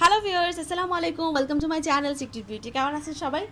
Hello viewers আসসালামু আলাইকুম welcome to my channel secret beauty কেমন আছেন সবাই?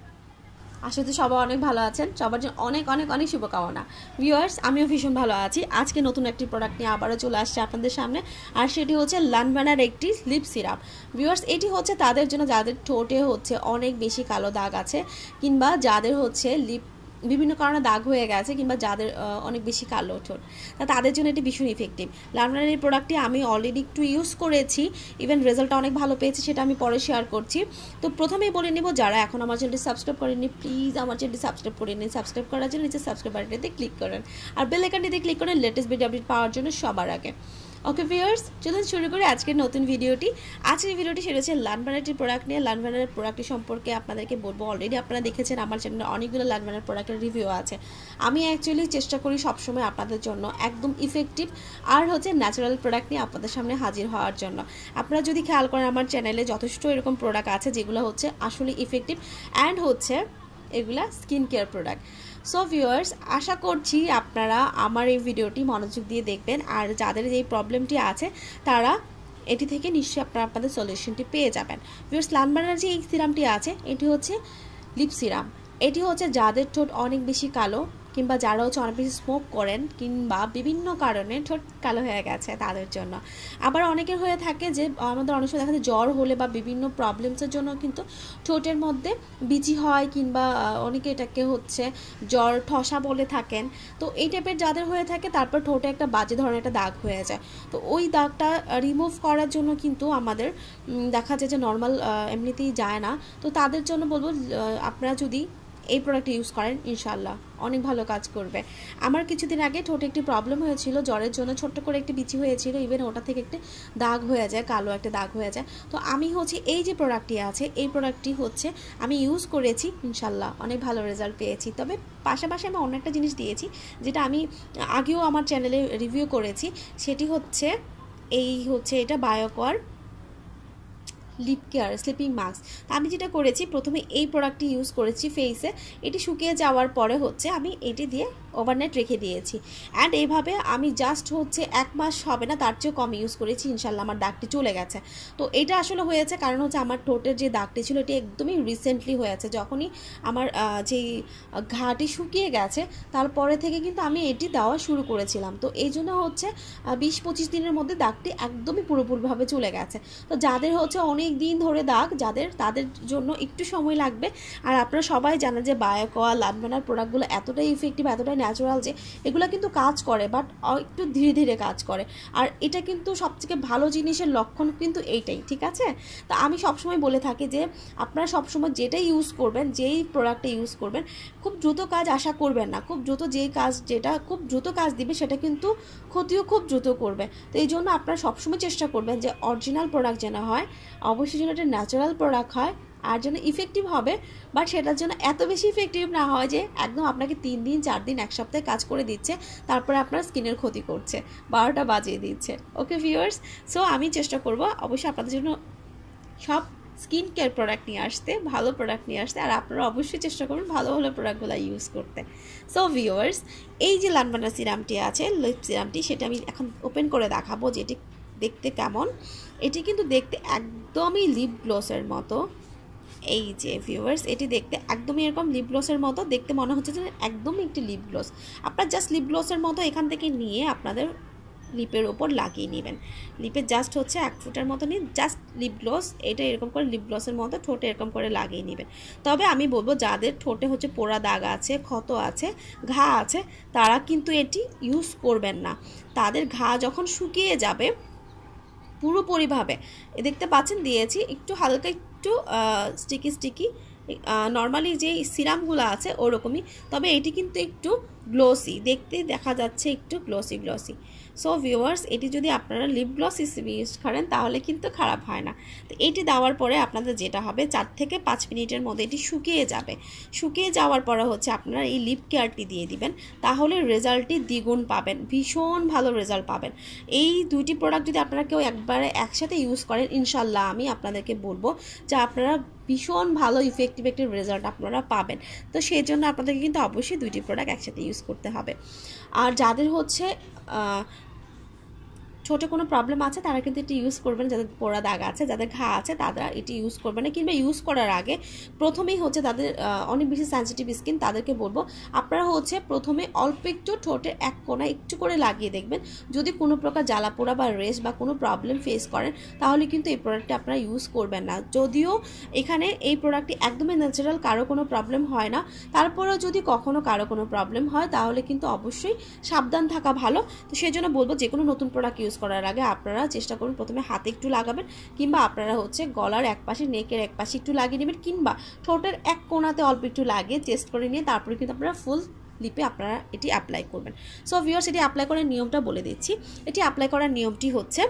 আসলে তো সবাই অনেক ভালো আছেন। সবার জন্য অনেক অনেক অনেক শুভকামনা। ভিউয়ার্স আমিও ভীষণ ভালো আছি। আজকে নতুন একটি প্রোডাক্ট নিয়ে আবারও চলে আসছে আপনাদের সামনে। আর সেটি হচ্ছে লানবানার একটি লিপ সিরাপ ভিউয়ার্স এটি হচ্ছে তাদের জন্য যাদের ঠোঁটে হচ্ছে অনেক বেশি কালো দাগ আছে, কিংবা যাদের হচ্ছে লিপ বিভিন্ন কারণে দাগ হয়ে গেছে কিংবা যাদের অনেক বেশি কালো ঠোঁট। তা তাদের জন্য এটি ভীষণ ইফেক্টিভ লার্নার এই প্রোডাক্টটি আমি অলরেডি একটু ইউজ করেছি ইভেন রেজাল্টটা অনেক ভালো পেয়েছি, সেটা আমি পরে শেয়ার করছি। তো প্রথমেই বলে নেব, যারা এখন আমার চ্যানেলটি সাবস্ক্রাইব করেননি প্লিজ আমার চ্যানেলটি সাবস্ক্রাইব করে নিন। সাবস্ক্রাইব করার জন্য নিচে সাবস্ক্রাইব বাটনটিতে ক্লিক করেন। আর বেল আইকনটিতে ক্লিক করেন লেটেস্ট ভিডিও আপডেট পাওয়ার জন্য সবার আগে। ওকে ভিউয়ার্স চলুন শুরু করি আজকের নতুন ভিডিওটি। আজকের ভিডিওটি সেটা হচ্ছে লানভানারটির প্রোডাক্ট নিয়ে। লানভানারের প্রোডাক্টটি সম্পর্কে আপনাদেরকে বলব। অলরেডি আপনারা দেখেছেন, আমার চ্যানেলে অনেকগুলো লানভানার প্রোডাক্টের রিভিউ আছে। আমি অ্যাকচুয়ালি চেষ্টা করি সবসময় আপনাদের জন্য একদম ইফেক্টিভ আর হচ্ছে ন্যাচারাল প্রোডাক্ট নিয়ে আপনাদের সামনে হাজির হওয়ার জন্য। আপনারা যদি খেয়াল করেন, আমার চ্যানেলে যথেষ্ট এরকম প্রোডাক্ট আছে যেগুলো হচ্ছে আসলে ইফেক্টিভ অ্যান্ড হচ্ছে এগুলা skin care product so viewers আশা করছি আপনারা আমার এই ভিডিওটি মনোযোগ দিয়ে দেখবেন। আর যাদের এই প্রবলেমটি আছে, তারা এটি থেকে নিশ্চয়ই আপনারা আপনাদের সলিউশনটি পেয়ে যাবেন। ভিউয়ার্স লালবানার যে এই সিরামটি আছে, এটি হচ্ছে লিপ সিরাম এটি হচ্ছে যাদের ঠোঁট অনেক বেশি কালো কিংবা যারা হচ্ছে অনেক বেশি স্মোক করেন কিংবা বিভিন্ন কারণে ঠোঁট কালো হয়ে গেছে তাদের জন্য। আবার অনেকের হয়ে থাকে যে, আমাদের অনেক সময় দেখা যায় জ্বর হলে বা বিভিন্ন প্রবলেমসের জন্য কিন্তু ঠোঁটের মধ্যে বিচি হয় কিংবা অনেকে এটাকে হচ্ছে জ্বর, ঠসা বলে থাকেন। তো এই টাইপের যাদের হয়ে থাকে তারপর ঠোঁটে একটা বাজে ধরনের একটা দাগ হয়ে যায়। তো ওই দাগটা রিমুভ করার জন্য কিন্তু আমাদের দেখা যায় যে নর্মাল এমনিতেই যায় না। তো তাদের জন্য বলব আপনারা যদি এই প্রোডাক্ট ইউজ করেন ইনশাল্লাহ অনেক ভালো কাজ করবে। আমার কিছুদিন আগে ঠোঁটে একটি প্রবলেম হয়েছিল, জ্বরের জন্য ছোট্ট করে একটি বিচি হয়েছিল ইভেন ওটা থেকে একটি দাগ হয়ে যায়, কালো একটা দাগ হয়ে যায়। তো আমি হচ্ছে, এই যে প্রোডাক্টটি আছে, এই প্রোডাক্টটি হচ্ছে, আমি ইউজ করেছি ইনশাল্লাহ অনেক ভালো রেজাল্ট পেয়েছি। তবে পাশাপাশি আমি অন্য একটা জিনিস দিয়েছি, যেটা আমি আগেও আমার চ্যানেলে রিভিউ করেছি, সেটি হচ্ছে, এই হচ্ছে এটা বায়োকর লিপ কেয়ার স্লিপিং মাস্ক আমি যেটা করেছি, প্রথমে এই প্রোডাক্টটি ইউজ করেছি ফেসে এটি শুকিয়ে যাওয়ার পরে হচ্ছে আমি এটি দিয়ে ওভারনাইট রেখে দিয়েছি। অ্যান্ড এইভাবে আমি জাস্ট হচ্ছে এক মাস হবে না, তার চেয়েও কম ইউজ করেছি ইনশাল্লাহ আমার দাগটি চলে গেছে। তো এটা আসলে হয়েছে কারণ হচ্ছে আমার ঠোঁটের যে দাগটি ছিল, এটি একদমই রিসেন্টলি হয়েছে। যখনই আমার যেই ঘাটি শুকিয়ে গেছে, তারপরে থেকে কিন্তু আমি এটি দেওয়া শুরু করেছিলাম। তো এই জন্য হচ্ছে বিশ পঁচিশ দিনের মধ্যে দাগটি একদমই পুরোপুরিভাবে চলে গেছে। তো যাদের হচ্ছে অনেক দিন ধরে দাগ যাদের, তাদের জন্য একটু সময় লাগবে। আর আপনারা সবাই জানেন যে বায়োকোয়া লাভমেনার প্রোডাক্টগুলো এতটাই ইফেক্টিভ এতটাই ন্যাচারাল যে এগুলো কিন্তু কাজ করে বাট একটু ধীরে ধীরে কাজ করে। আর এটা কিন্তু সবথেকে ভালো জিনিসের লক্ষণ কিন্তু এইটাই, ঠিক আছে? তা আমি সবসময় বলে থাকি যে আপনারা সবসময় যেটাই ইউজ করবেন, যেই প্রোডাক্টটা ইউজ করবেন, খুব দ্রুত কাজ আশা করবেন না। খুব দ্রুত যেই কাজ, যেটা খুব দ্রুত কাজ দিবে, সেটা কিন্তু ক্ষতিও খুব দ্রুত করবে। তো এই জন্য আপনারা সবসময় চেষ্টা করবেন যে অরিজিনাল প্রোডাক্ট যেন হয় অবশ্যই যেন এটা ন্যাচারাল প্রোডাক্ট হয় আর যেন ইফেক্টিভ হবে বাট সেটার জন্য এত বেশি ইফেক্টিভ না হয় যে একদম আপনাকে তিন দিন, চার দিন, এক সপ্তাহে কাজ করে দিচ্ছে, তারপরে আপনার স্কিনের ক্ষতি করছে, বারোটা বাজিয়ে দিচ্ছে। ওকে ভিউয়ার্স সো আমি চেষ্টা করব অবশ্যই আপনাদের জন্য সব স্কিন কেয়ার প্রোডাক্ট নিয়ে আসতে, ভালো প্রোডাক্ট নিয়ে আসতে, আর আপনারা অবশ্যই চেষ্টা করবেন ভালো ভালো প্রোডাক্টগুলো ইউজ করতে। সো ভিউয়ার্স এই যে লানবানা সিরামটি আছে লিপ সিরামটি সেটা আমি এখন ওপেন করে দেখাবো যে এটি দেখতে কেমন? এটি কিন্তু দেখতে একদমই লিপ গ্লোসের মতো। এই যে ভিউয়ার্স এটি দেখতে একদমই এরকম লিপ গ্লোসের মতো। দেখতে মনে হচ্ছে যে একদমই একটি লিপ গ্লোস আপনার জাস্ট লিপ গ্লোসের মতো এখান থেকে নিয়ে আপনাদের লিপের ওপর লাগিয়ে নেবেন। লিপের জাস্ট হচ্ছে এক ফুটের মতো নিয়ে জাস্ট লিপ গ্লস এটা এরকম করে লিপ গ্লসের মতো ঠোঁটে এরকম করে লাগিয়ে নেবেন। তবে আমি বলব, যাদের ঠোঁটে হচ্ছে পোড়া দাগ আছে, ক্ষত আছে, ঘা আছে, তারা কিন্তু এটি ইউজ করবেন না। তাদের ঘা যখন শুকিয়ে যাবে পুরোপুরিভাবে। দেখতে পাচ্ছেন, দিয়েছি একটু হালকা একটু স্টিকি স্টিকি নর্মালি যে সিরামগুলো আছে ওরকমই। তবে এটি কিন্তু একটু গ্লোসি দেখতে দেখা যাচ্ছে একটু গ্লোসি গ্লোসি সো ভিউয়ার্স এটি যদি আপনারা লিপ গ্লস হিসেবে ইউজ করেন, তাহলে কিন্তু খারাপ হয় না। তো এটি দেওয়ার পরে আপনাদের যেটা হবে, চার থেকে পাঁচ মিনিটের মধ্যে এটি শুকিয়ে যাবে। শুকিয়ে যাওয়ার পরে হচ্ছে আপনারা এই লিপ কেয়ারটি দিয়ে দিবেন, তাহলে রেজাল্টটি দ্বিগুণ পাবেন, ভীষণ ভালো রেজাল্ট পাবেন। এই দুইটি প্রোডাক্ট যদি আপনারা কেউ একবারে একসাথে ইউজ করেন ইনশাল্লাহ আমি আপনাদেরকে বলব যে আপনারা ভীষণ ভালো ইফেক্টিভ একটি রেজাল্ট আপনারা পাবেন। তো সেই জন্য আপনাদেরকে কিন্তু অবশ্যই দুইটি প্রোডাক্ট একসাথে ইউজ করতে হবে। আর যাদের হচ্ছে ছোটো কোনো প্রবলেম আছে, তারা কিন্তু এটি ইউজ করবেন যাদের পোড়া দাগ আছে, যাদের ঘা আছে, তারা এটি ইউজ করবে না। কিংবা ইউজ করার আগে প্রথমেই হচ্ছে তাদের অনেক বেশি সেন্সিটিভ স্কিন তাদেরকে বলব, আপনারা হচ্ছে প্রথমে অল্প একটু ঠোঁটের এক কোনা একটু করে লাগিয়ে দেখবেন। যদি কোনো প্রকার জ্বালা পোড়া বা রেস বা কোনো প্রবলেম ফেস করেন, তাহলে কিন্তু এই প্রোডাক্টটি আপনারা ইউজ করবেন না। যদিও এখানে এই প্রোডাক্টটি একদমই ন্যাচারাল কারও কোনো প্রবলেম হয় না। তারপরেও যদি কখনো কারও কোনো প্রবলেম হয়, তাহলে কিন্তু অবশ্যই সাবধান থাকা ভালো। তো সেই জন্য বলব যে কোনো নতুন প্রোডাক্ট ইউজ করার আগে আপনারা চেষ্টা করুন প্রথমে হাতে একটু লাগাবেন, কিংবা আপনারা হচ্ছে গলার এক পাশে নেকের এক পাশে একটু লাগিয়ে নেবেন, কিংবা ঠোঁটের এক কোনাতে অল্প একটু লাগিয়ে চেস্ট করে নিয়ে তারপরে কিন্তু আপনারা ফুল লিপে আপনারা এটি অ্যাপ্লাই করবেন। সো ভিওর্স এটি অ্যাপ্লাই করার নিয়মটা বলে দিচ্ছি। এটি অ্যাপ্লাই করার নিয়মটি হচ্ছে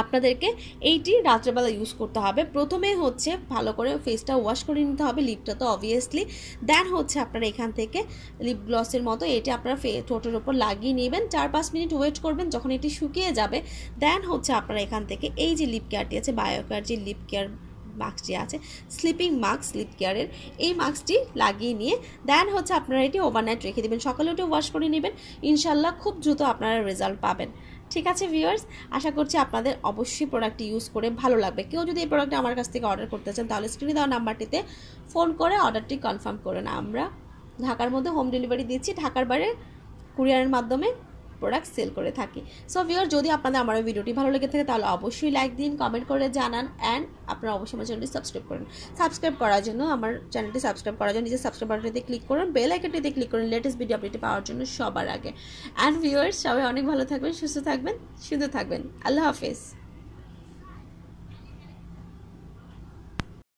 আপনাদেরকে এইটি রাত্রেবেলা ইউজ করতে হবে। প্রথমে হচ্ছে ভালো করে ফেসটা ওয়াশ করে নিতে হবে লিপটা তো অবভিয়াসলি দেন হচ্ছে আপনারা এখান থেকে লিপ গ্লসের মতো এটি আপনারা ফে ঠোঁটের ওপর লাগিয়ে নেবেন। চার পাঁচ মিনিট ওয়েট করবেন যখন এটি শুকিয়ে যাবে। দেন হচ্ছে আপনারা এখান থেকে এই যে লিপ কেয়ারটি আছে বায়োকেয়ার যে লিপ কেয়ার মাস্কটি আছে স্লিপিং মাস্ক স্লিপ কেয়ারের এই মাস্কটি লাগিয়ে নিয়ে দেন হচ্ছে আপনারা এটি ওভারনাইট রেখে দেবেন। সকালে উঠে ওয়াশ করে নেবেন। ইনশাল্লাহ খুব দ্রুত আপনারা রেজাল্ট পাবেন। ঠিক আছে ভিউয়ার্স আশা করছি আপনাদের অবশ্যই প্রোডাক্টটি ইউজ করে ভালো লাগবে। কেউ যদি এই প্রোডাক্টটা আমার কাছ থেকে অর্ডার করতে চান, তাহলে স্ক্রিনে দেওয়া নাম্বারটিতে ফোন করে অর্ডারটি কনফার্ম করুন আমরা ঢাকার মধ্যে হোম ডেলিভারি দিচ্ছি। ঢাকার বাইরে কুরিয়ারের মাধ্যমে প্রোডাক্ট সেল করে থাকি। সো ভিওর যদি আপনাদের আমার ভিডিওটি ভালো লেগে থাকে, তাহলে অবশ্যই লাইক দিন কমেন্ট করে জানান অ্যান্ড আপনারা অবশ্যই আমার চ্যানেলটি সাবস্ক্রাইব করেন। সাবস্ক্রাইব করার জন্য আমার চ্যানেলটি সাবস্ক্রাইব করার জন্য, নিজের সাবস্ক্রাইব বাটনটিতে ক্লিক করুন বেল আইকনটিতে ক্লিক করুন লেটেস্ট ভিডিও আপডেট পাওয়ার জন্য সবার আগে। অ্যান্ড ভিউয়ার্স সবাই অনেক ভালো থাকবেন, সুস্থ থাকবেন, সুন্দর থাকবেন। আল্লাহ হাফেজ।